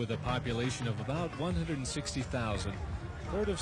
with a population of about 160,000. Port of